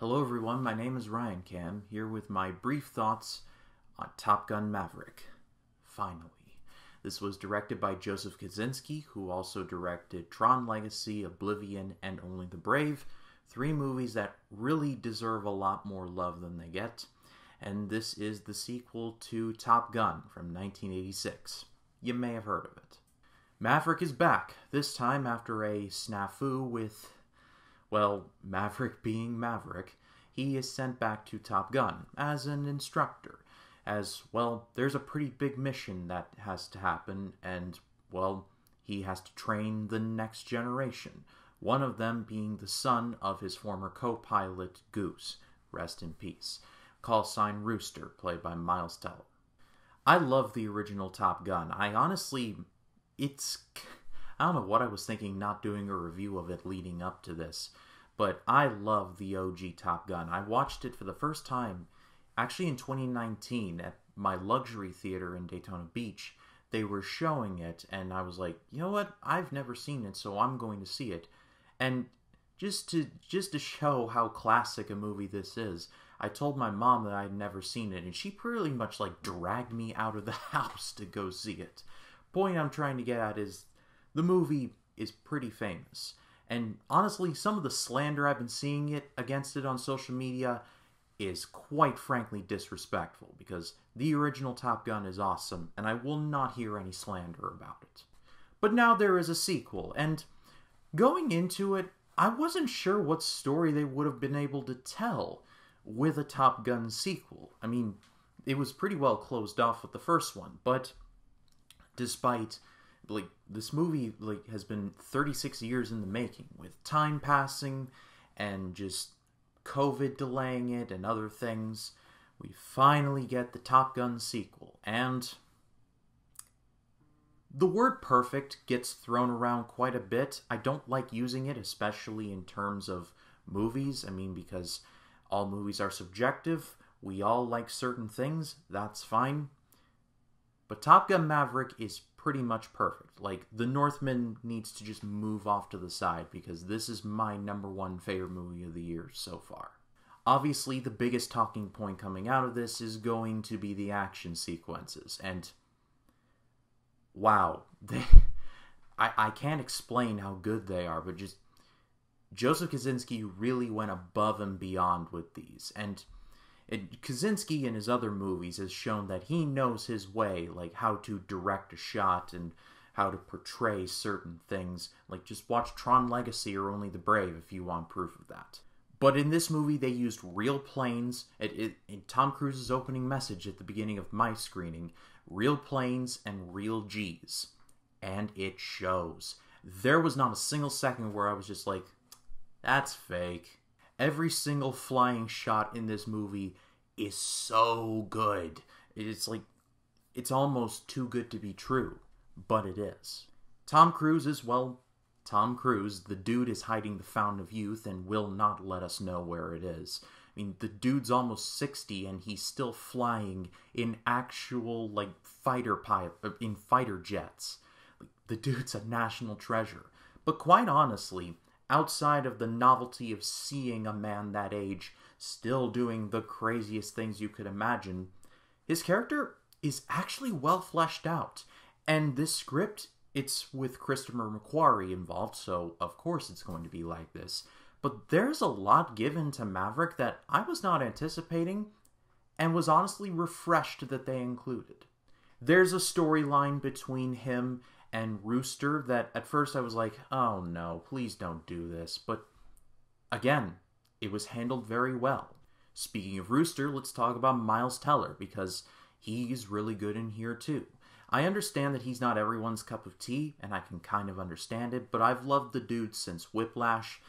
Hello, everyone. My name is Ryan Cam, here with my brief thoughts on Top Gun Maverick. Finally. This was directed by Joseph Kosinski, who also directed Tron Legacy, Oblivion, and Only the Brave, three movies that really deserve a lot more love than they get. And this is the sequel to Top Gun from 1986. You may have heard of it. Maverick is back, this time after a snafu with, well, Maverick being Maverick. He is sent back to Top Gun as an instructor, as, well, there's a pretty big mission that has to happen, and, well, he has to train the next generation, one of them being the son of his former co pilot, Goose, rest in peace, call sign Rooster, played by Miles Teller. I love the original Top Gun. I honestly it's I don't know what I was thinking not doing a review of it leading up to this, but I love the OG Top Gun. I watched it for the first time actually in 2019 at my luxury theater in Daytona Beach. They were showing it and I was like, "You know what? I've never seen it, so I'm going to see it." And just to just to show how classic a movie this is, I told my mom that I'd never seen it and she pretty much like dragged me out of the house to go see it point I'm trying to get at is the movie is pretty famous. And honestly, some of the slander I've been seeing it against it on social media is quite frankly disrespectful because the original Top Gun is awesome and I will not hear any slander about it. But now there is a sequel, and going into it, I wasn't sure what story they would have been able to tell with a Top Gun sequel. I mean, it was pretty well closed off with the first one, but despite like this movie like has been 36 years in the making with time passing and just covid delaying it and other things. We finally get the top gun sequel and the word perfect gets thrown around quite a bit. I don't like using it especially in terms of movies. I mean because all movies are subjective. We all like certain things. That's fine. But Top Gun Maverick is pretty much perfect. Like, The Northman needs to just move off to the side because this is my number one favorite movie of the year so far. Obviously, the biggest talking point coming out of this is going to be the action sequences. And wow, they, I, I can't explain how good they are, but just Joseph Kosinski really went above and beyond with these. And and Kosinski in his other movies has shown that he knows his way, like how to direct a shot and how to portray certain things. Like just watch Tron Legacy or Only the Brave if you want proof of that. But in this movie, they used real planes. It, it, in Tom Cruise's opening message at the beginning of my screening, real planes and real G's. And it shows. There was not a single second where I was just like, that's fake. Every single flying shot in this movie is so good. It's like it's almost too good to be true, but it is. Tom Cruise is well, Tom Cruise, the dude is hiding the fountain of youth and will not let us know where it is. I mean, the dude's almost 60 and he's still flying in actual like fighter pilot in fighter jets. The dude's a national treasure. But quite honestly, outside of the novelty of seeing a man that age still doing the craziest things you could imagine, his character is actually well fleshed out. And this script, it's with Christopher McQuarrie involved, so of course it's going to be like this. But there's a lot given to Maverick that I was not anticipating and was honestly refreshed that they included. There's a storyline between him and Rooster that at first I was like, oh no, please don't do this. But again, it was handled very well. Speaking of Rooster, let's talk about Miles Teller because he's really good in here too. I understand that he's not everyone's cup of tea, and I can kind of understand it, but I've loved the dude since Whiplash.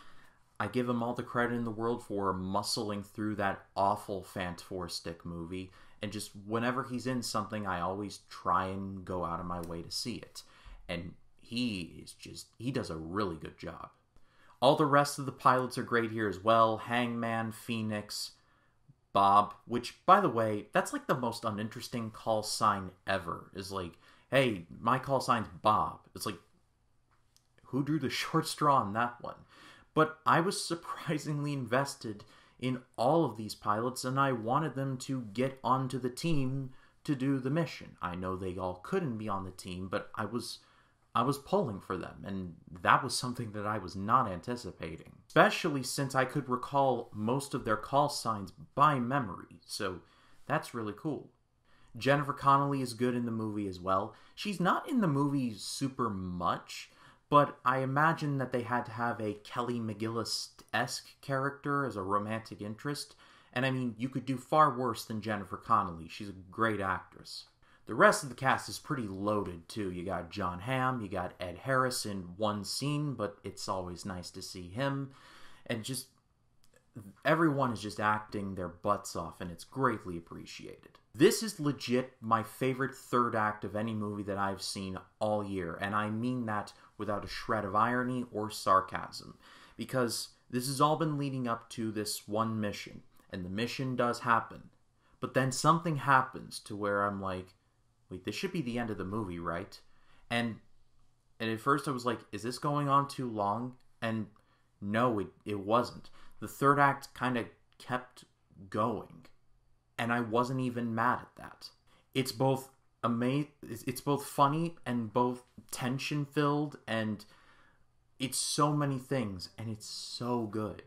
I give him all the credit in the world for muscling through that awful Fantastic movie, and just whenever he's in something, I always try and go out of my way to see it and he is just he does a really good job. All the rest of the pilots are great here as well. Hangman, Phoenix, Bob, which by the way, that's like the most uninteresting call sign ever. Is like, hey, my call sign's Bob. It's like who drew the short straw on that one? But I was surprisingly invested in all of these pilots, and I wanted them to get onto the team to do the mission. I know they all couldn't be on the team, but I was I was pulling for them, and that was something that I was not anticipating. Especially since I could recall most of their call signs by memory, so that's really cool. Jennifer Connelly is good in the movie as well. She's not in the movie super much, but I imagine that they had to have a Kelly McGillis esque character as a romantic interest, and I mean, you could do far worse than Jennifer Connelly. She's a great actress. The rest of the cast is pretty loaded too. You got Jon Hamm, you got Ed Harris in one scene, but it's always nice to see him. And just everyone is just acting their butts off, and it's greatly appreciated. This is legit my favorite third act of any movie that I've seen all year, and I mean that without a shred of irony or sarcasm, because this has all been leading up to this one mission, and the mission does happen. But then something happens to where I'm like, wait, this should be the end of the movie, right? And and at first I was like, is this going on too long? And no, it, it wasn't. The third act kind of kept going. And I wasn't even mad at that. It's both ama- it's both funny and both tension filled and it's so many things and it's so good.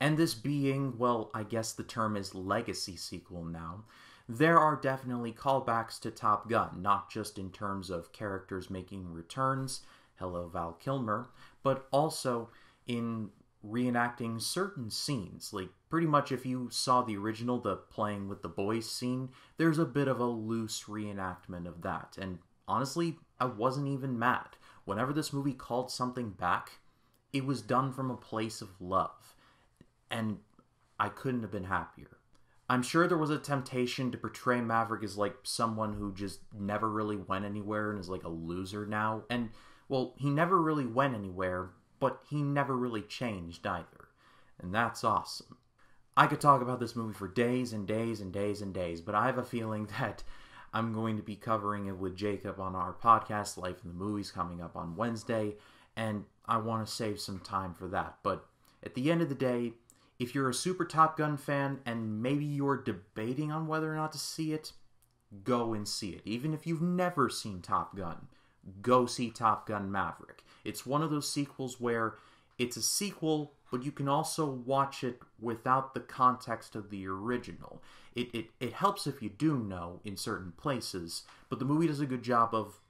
And this being, well, I guess the term is legacy sequel now, there are definitely callbacks to Top Gun, not just in terms of characters making returns, hello Val Kilmer, but also in reenacting certain scenes. Like, pretty much if you saw the original, the playing with the boys scene, there's a bit of a loose reenactment of that. And honestly, I wasn't even mad. Whenever this movie called something back, it was done from a place of love. And I couldn't have been happier. I'm sure there was a temptation to portray Maverick as like someone who just never really went anywhere and is like a loser now. And, well, he never really went anywhere, but he never really changed either. And that's awesome. I could talk about this movie for days and days and days and days, but I have a feeling that I'm going to be covering it with Jacob on our podcast, Life in the Movies, coming up on Wednesday, and I want to save some time for that. But at the end of the day, if you're a super Top Gun fan and maybe you're debating on whether or not to see it, go and see it. Even if you've never seen Top Gun, go see Top Gun Maverick. It's one of those sequels where it's a sequel, but you can also watch it without the context of the original. It, it, it helps if you do know in certain places, but the movie does a good job of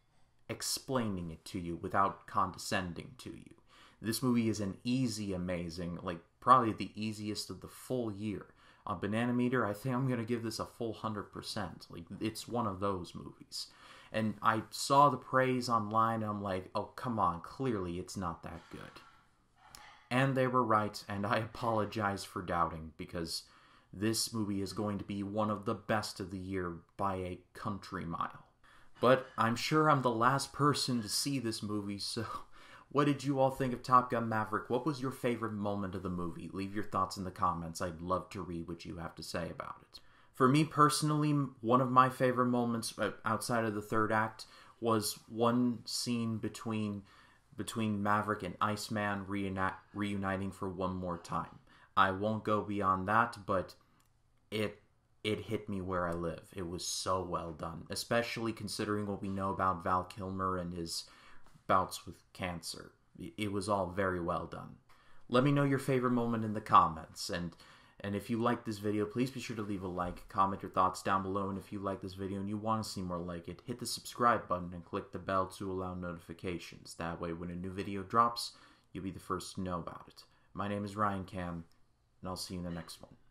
explaining it to you without condescending to you. This movie is an easy, amazing, like probably the easiest of the full year. On Banana Meter, I think I'm going to give this a full 100%. Like, it's one of those movies. And I saw the praise online, and I'm like, oh, come on, clearly it's not that good. And they were right, and I apologize for doubting, because this movie is going to be one of the best of the year by a country mile. But I'm sure I'm the last person to see this movie, so what did you all think of Top Gun Maverick? What was your favorite moment of the movie? Leave your thoughts in the comments. I'd love to read what you have to say about it. For me personally, one of my favorite moments uh, outside of the third act was one scene between between Maverick and Iceman reuniting for one more time. I won't go beyond that, but it it hit me where I live. It was so well done, especially considering what we know about Val Kilmer and his bouts with cancer. It was all very well done. Let me know your favorite moment in the comments and and if you like this video, please be sure to leave a like, comment your thoughts down below, and if you like this video and you want to see more like it, hit the subscribe button and click the bell to allow notifications. That way, when a new video drops, you'll be the first to know about it. My name is Ryan Cam, and I'll see you in the next one.